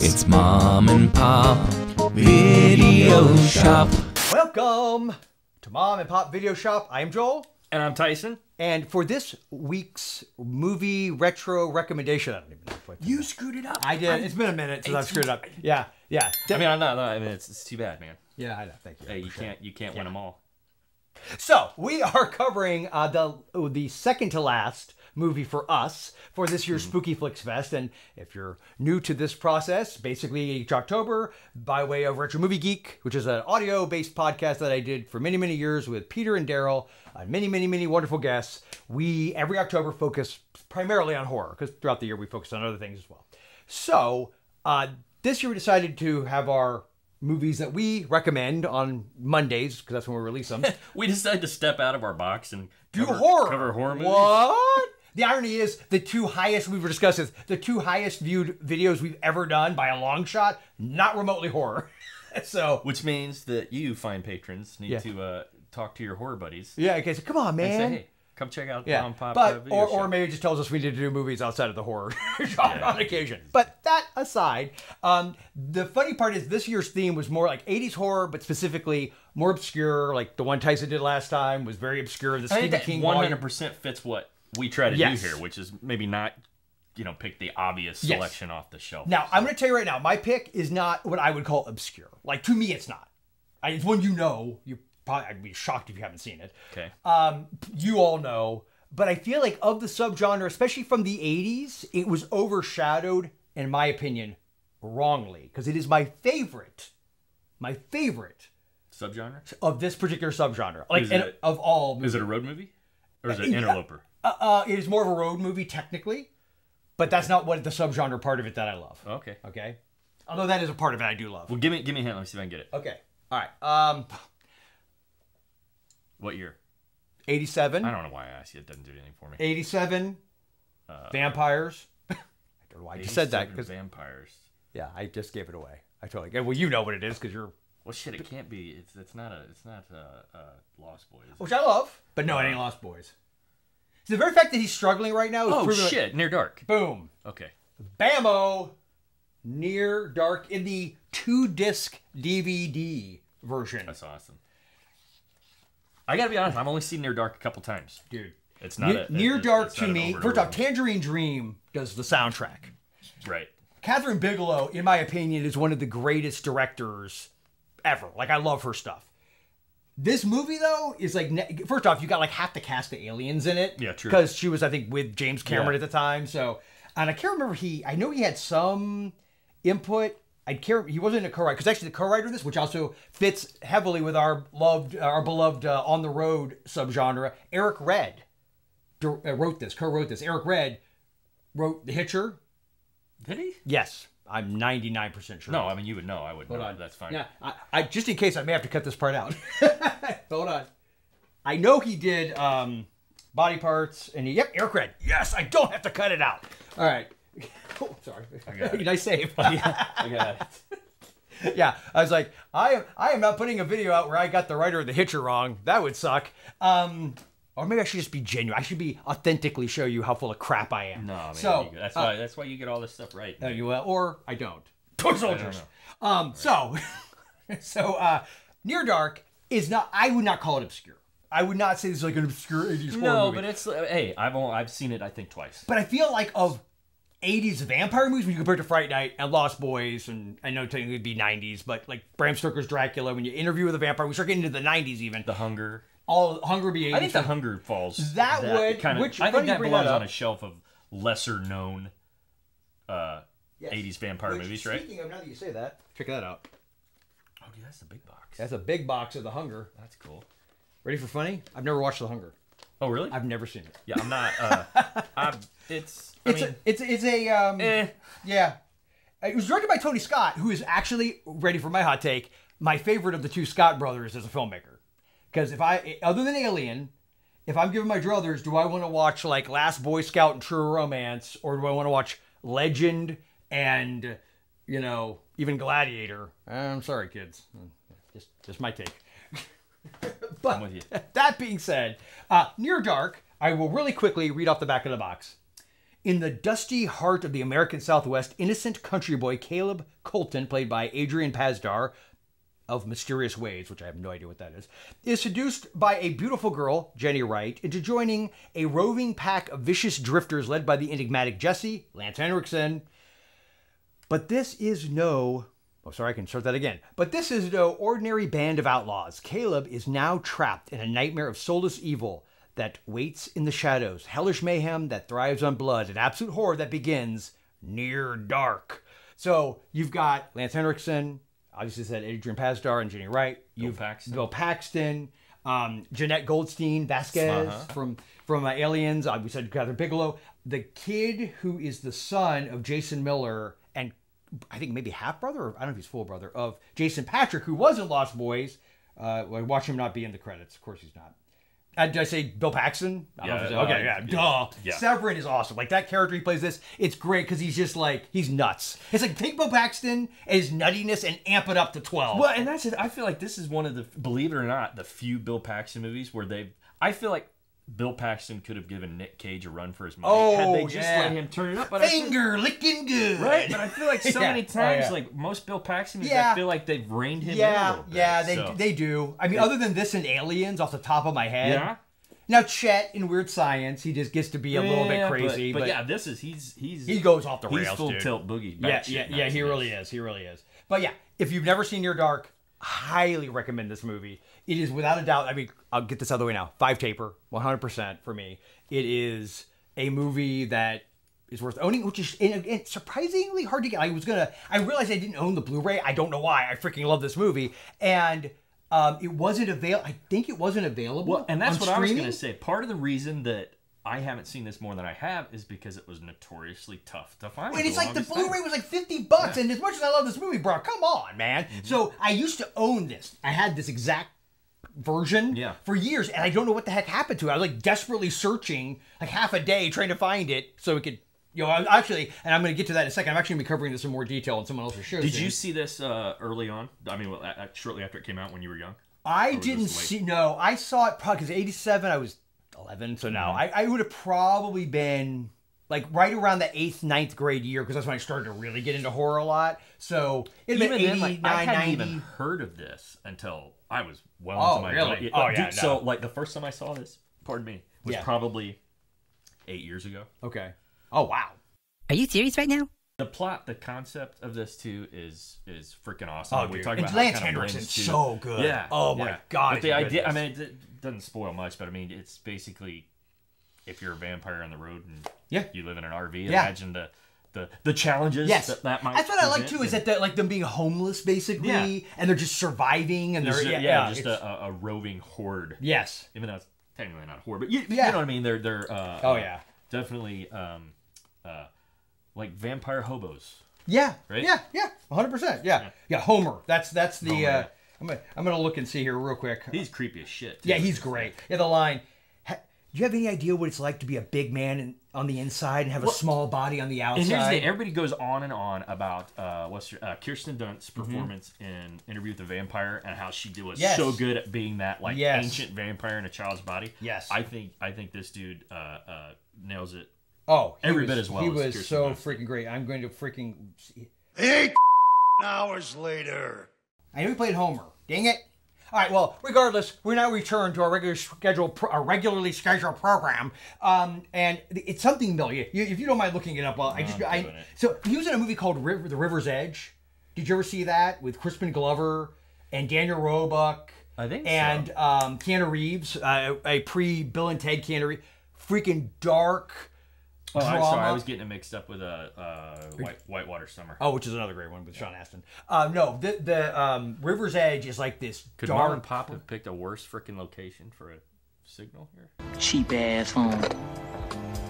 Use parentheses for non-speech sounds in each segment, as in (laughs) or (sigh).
It's Mom and Pop Video Shop. Welcome to Mom and Pop Video Shop. I am Joel. And I'm Tyson. And for this week's movie retro recommendation, I don't even know what You screwed it up. I did. it's been a minute since I've screwed it up. Yeah, yeah. I mean, I'm not. No, I mean, it's, it's too bad, man. yeah, I know. Thank you. Hey, you can't. You can't win them all. So we are (laughs) covering uh, the the second to last movie for us for this year's Spooky Flix Fest. And if you're new to this process, basically each October, by way of Retro Movie Geek, which is an audio based podcast that I did for many many years with Peter and Daryl, and many many many wonderful guests, we every October focus primarily on horror because throughout the year we focus on other things as well. So uh, this year we decided to have our movies that we recommend on Mondays because that's when we release them. (laughs) We decided to step out of our box and do cover, horror. Cover horror movies. What? The irony is the two highest we were discussing is the two highest viewed videos we've ever done by a long shot, not remotely horror. (laughs) so Which means that you, fine patrons, need Yeah. to uh, talk to your horror buddies yeah, okay, so come on, and man. say, "Hey, come check out yeah, Mom Pop but Video or, Show." or maybe it just tells us we need to do movies outside of the horror (laughs) genre on occasion. But that aside, um, the funny part is this year's theme was more like 80s horror, but specifically more obscure. Like the one Tyson did last time was very obscure. The I Stephen King 100 volume- percent fits what we try to Yes. do here, which is maybe not, you know, pick the obvious Yes. selection off the shelf. Now, I'm going to tell you right now, my pick is not what I would call obscure. Like, to me, it's not. I, it's one you know. You probably, I'd be shocked if you haven't seen it. Okay. Um, you all know. But I feel like of the subgenre, especially from the 80s, it was overshadowed, in my opinion, wrongly. Because it is my favorite, my favorite Subgenre? of this particular subgenre. Like, Is and it- of all. Is it a road movie, or is it interloper? Uh, uh, it is more of a road movie, technically. But that's not what the subgenre part of it that I love. Okay. Okay? Although that is a part of it I do love. Well, give me give me a hint. Let me see if I can get it. Okay. All right. Um, What year? 87. I don't know why I asked you. It doesn't do anything for me. 87. vampires. (laughs) I don't know why I just said that because vampires. yeah, I just gave it away. I totally. Well, you know what it is because you're. Well, shit, it can't be. It's it's not a it's not a, a Lost Boys. Which I love, but no, it ain't Lost Boys. The very fact that he's struggling right now is Oh shit, Near Dark. boom, Okay. bammo, near dark in the two disc DVD version, That's awesome. I gotta be honest. I've only seen Near Dark a couple times. dude. It's not Near, a, near it's- dark to me. First off, Tangerine Dream does the soundtrack. right. Kathryn Bigelow, in my opinion, is one of the greatest directors ever. Like, I love her stuff. This movie, though, is like, first off, you got like half the cast of aliens in it. Yeah, true. Because she was, I think, with James Cameron Yeah. at the time. So, and I can't remember he, I know he had some input. I can't, he wasn't a co-writer, because actually the co-writer of this, which also fits heavily with our loved, our beloved uh, on the road subgenre, Eric Red uh, wrote this, co-wrote this. Eric Red wrote The Hitcher. Did he? Yes, I'm 99% sure. No, I mean you would know. I would Hold know. on. That's fine. Yeah, I, I just in case I may have to cut this part out. (laughs) Hold on. I know he did um, body parts, and he, yep, Eric Red. Yes, I don't have to cut it out. All right. (laughs) Oh, sorry. got it. (laughs) nice save. I got it. yeah, I was like, I am, I am not putting a video out where I got the writer of the Hitcher wrong. That would suck. Um, or maybe I should just be genuine. I should be authentically show you how full of crap I am. No, man. So, that's uh, why that's why you get all this stuff right. Uh, you will, or I don't. Toy soldiers. know. Um. So, (laughs) so uh, Near Dark is not. I would not call it obscure. I would not say this is like an obscure 80s horror no, movie. but it's uh, hey, I've only, I've seen it I think twice. But I feel like of 80s vampire movies when you compare it to Fright Night and Lost Boys, and I know technically it'd be 90s, but like Bram Stoker's Dracula, when you interview with a vampire, we start getting into the 90s even. The Hunger. All Hunger be 80s. I think the Hunger falls. That would- kind of. which- I think that bring that belongs on a shelf of lesser known, uh, Yes. 80s vampire Which, movies, right? Speaking of, now that you say that, check that out. Oh, dude, that's the big box. That's a big box of The Hunger. That's cool. Ready for funny? I've never watched The Hunger. Oh, really? I've never seen it. yeah, I'm not. Uh, (laughs) I'm. It's. I It's mean, a, it's it's a um, eh. Yeah. It was directed by Tony Scott, who is actually ready for my hot take, my favorite of the two Scott brothers as a filmmaker. Because if I, other than Alien, if I'm giving my druthers, do I want to watch like Last Boy Scout and True Romance, or do I want to watch Legend and, you know, even Gladiator? I'm sorry, kids. Just, just my take. (laughs) but I'm with you. that being said, uh, Near Dark, I will really quickly read off the back of the box. In the dusty heart of the American Southwest, innocent country boy Caleb Colton, played by Adrian Pasdar of Mysterious Ways, which I have no idea what that is, is seduced by a beautiful girl, Jenny Wright, into joining a roving pack of vicious drifters led by the enigmatic Jesse, Lance Henriksen. But this is no. Oh, sorry, I can start that again. But this is no ordinary band of outlaws. Caleb is now trapped in a nightmare of soulless evil that waits in the shadows, hellish mayhem that thrives on blood, and absolute horror that begins near dark. So you've got Lance Henriksen, obviously said Adrian Pasdar and Jenny Wright. You've Paxton. Bill Paxton, um, Jeanette Goldstein, Vasquez from from uh, Aliens. Uh, we said Kathryn Bigelow. The kid who is the son of Jason Miller and I think maybe half brother, or I don't know if he's full brother of Jason Patric, who was in Lost Boys. Uh, I watch him not be in the credits. Of course, he's not. Uh, did I say Bill Paxton? I don't know if Yeah, uh, okay, yeah, yeah. duh. Yeah. Severen is awesome. Like that character he plays this, it's great because he's just like he's nuts. It's like take Bill Paxton and his nuttiness and amp it up to twelve. Well, and that's it. I feel like this is one of the, believe it or not, the few Bill Paxton movies where they. I feel like Bill Paxton could have given Nick Cage a run for his money oh, had Oh, they just yeah. let him turn it up. But I feel- Finger licking good. right, but I feel like so (laughs) Yeah. many Oh, times, yeah. like most Bill Paxton movies, Yeah. I feel like they've reined him in a Yeah, little bit. yeah, they so- they do. I mean, other than this and Aliens, off the top of my head. yeah, Now Chet in Weird Science, he just gets to be a little bit crazy, but, but, yeah, this is he's he's he goes off the rails. he's rails, full dude. tilt boogie. Yeah, yeah, yeah. He really is. He really is. But yeah, if you've never seen Near Dark, highly recommend this movie. It is without a doubt. I mean, I'll get this out of the way now. Five taper, one hundred percent for me. It is a movie that is worth owning, which is surprisingly hard to get. I was gonna. I realized I didn't own the Blu-ray. I don't know why. I freaking love this movie, and um, it wasn't available. I think it wasn't available. Well, and that's what I was going to say. Part of the reason that I haven't seen this more than I have is because it was notoriously tough to find. And it's like the. Blu-ray was like fifty bucks, and as much as I love this movie, bro, come on, man. Mm-hmm. So I used to own this. I had this exact version Yeah. for years, and I don't know what the heck happened to it. I was like desperately searching, like half a day trying to find it so it could. You know, I- actually, and I'm going to get to that in a second. I'm actually going to be covering this in more detail on someone else's show. Did soon. you see this uh, early on? I mean, well, a- shortly after it came out when you were young. I didn't see. No, I saw it probably because '87. I was 11, so no, Mm-hmm. I, I would have probably been like right around the eighth, ninth grade year because that's when I started to really get into horror a lot. So it'd Even been then, like, I hadn't 90. even heard of this until I was well Oh, into my really? adult- yeah, Oh, dude, yeah, So, like, the first time I saw this, pardon me, was Yeah. probably eight years ago. Okay. Oh wow. Are you serious right now? The plot, the concept of this too is is freaking awesome. Oh, we dude. talk And about Lance how it kinda Henriksen's so good. Yeah. Oh, my yeah. God, But the his idea, I mean, it, it doesn't spoil much, but I mean, it's basically if you're a vampire on the road and Yeah. you live in an RV, Yeah. imagine the the the challenges Yes, that that might. that's what I like too. Is that the, like them being homeless basically, Yeah. and they're just surviving, and they're yeah, yeah, yeah, just a, a, roving horde. yes. Even though it's technically not a horde, but you, Yeah. you know what I mean. They're they're uh, Oh, uh, yeah. definitely um, uh, like vampire hobos. Yeah. Right? Yeah. Yeah. 100. percent Yeah. Yeah. Homer. That's that's the. Homer, uh. I'm gonna I'm gonna look and see here real quick. He's creepy as shit. too. Yeah, he's great. Yeah, the line. "Ha- Do you have any idea what it's like to be a big man in, on the inside and have a small body on the outside? And here's the thing, everybody goes on and on about uh, what's her, uh, Kirsten Dunst's Mm-hmm. performance in Interview with the Vampire and how she was Yes. so good at being that like Yes. ancient vampire in a child's body. Yes. I think I think this dude uh, uh, nails it. oh, he every was, bit as well He as was Kirsten so Dunst. freaking great. I'm going to freaking. Eight (laughs) hours later. I knew he played Homer. Dang it! All right. Well, regardless, we now return to our regular schedule, our regularly scheduled program, um, and it's something million. You, if you don't mind looking it up, well, I just I so he was in a movie called River, The River's Edge. Did you ever see that with Crispin Glover and Daniel Roebuck? I think so. and um, Keanu Reeves, uh, a pre Bill and Ted Keanu Reeves, freaking dark Oh, I'm sorry, I was getting it mixed up with a uh, uh, White Whitewater Summer. Oh, which is another great one with Sean Astin. Uh, no, the the um, River's Edge is like this Could dark. Marlon Pop have picked a worse freaking location for a signal here? Cheap ass phone.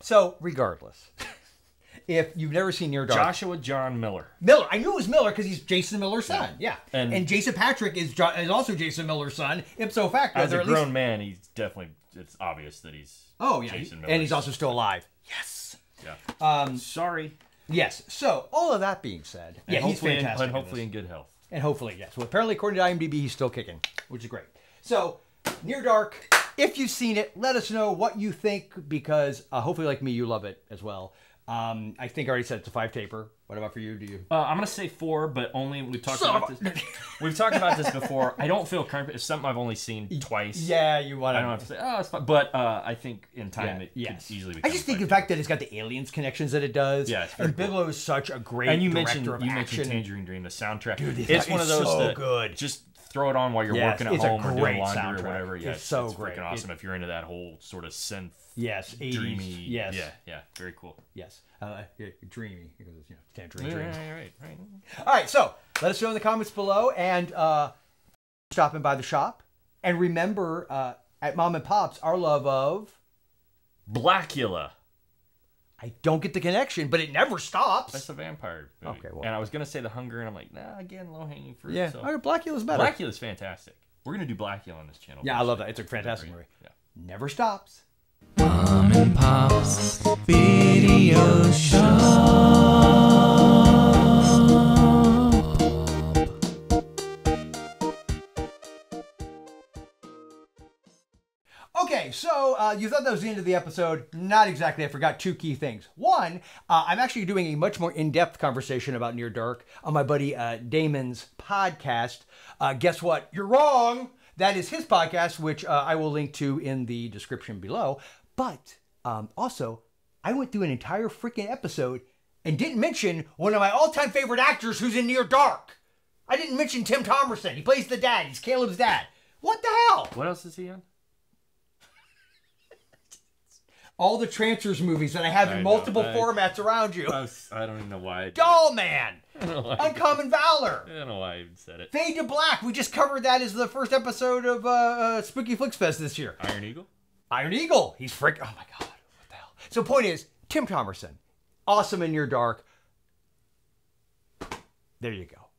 So, regardless, (laughs) if you've never seen Near Dark, Joshua John Miller. Miller, I knew it was Miller because he's Jason Miller's son. Yeah, And- and, Jason Patric is jo- is also Jason Miller's son. Ipso facto, As a at least- grown man, he's definitely. It's obvious that he's. Oh yeah, Jason and he's also still alive. Yes. Yeah. Um, Sorry. Yes. So all of that being said, And yeah, he's in- fantastic. and hopefully in good health. and hopefully yes. Well, apparently according to IMDb, he's still kicking, which is great. So Near Dark, if you've seen it, let us know what you think because uh, hopefully, like me, you love it as well. Um, I think I already said it's a five taper. What about for you? Do you? Uh, I'm gonna say four, but only we've talked about this. (laughs) We've talked about this before. I don't feel comfortable. It's something I've only seen twice. Yeah, you want I don't have to say, oh, it's fine. But uh, I think in time it yes. could easily. I just think the fact that it's got the aliens connections that it does. Yeah, and cool. Bigelow is such a great and you mentioned you action. mentioned Tangerine Dream, the soundtrack. Dude, it's one of is those so that good. just throw it on while you're Yes, working at home or doing laundry soundtrack. or whatever. Yeah, It's so it's great. freaking awesome It- if you're into that whole sort of synth, Yes, 80s. dreamy. Yes, Yeah, yeah, very cool. yes. Uh, yeah, dreamy because it's, you know Tangerine Right, Dream. right, right, right. All right, so let us know in the comments below and uh, stopping by the shop. And remember, uh, at Mom and Pops, our love of Blackula. I don't get the connection, but it never stops. That's a vampire. Movie. Okay, well- and I was gonna say The Hunger, and I'm like, nah, again, low hanging fruit. yeah, So. all right, Blackula's better. Blackula's fantastic. We're gonna do Blackula on this channel. yeah, I love that. It's a fantastic movie. Yeah. Never stops. Mom and Pop's Video Shop. Uh, you thought that was the end of the episode. Not exactly. I forgot two key things. One, uh, I'm actually doing a much more in depth conversation about Near Dark on my buddy uh, Damon's podcast. Uh, guess what? You're wrong. That is his podcast, which uh, I will link to in the description below. But um, also, I went through an entire freaking episode and didn't mention one of my all time favorite actors who's in Near Dark. I didn't mention Tim Thomerson. He plays the dad, he's Caleb's dad. What the hell? What else is he on? All the Trancers movies that I have in know, multiple I- formats around you. I, was, I don't even know why. I. Dollman, (laughs) I don't know why. I Uncommon Valor, I don't know why I even said it. Fade to Black. We just covered that as the first episode of uh, uh, Spooky Flix Fest this year. Iron Eagle. Iron Eagle. He's freaking. Oh my god. What the hell? So point is, Tim Thomerson, awesome in Near Dark. There you go.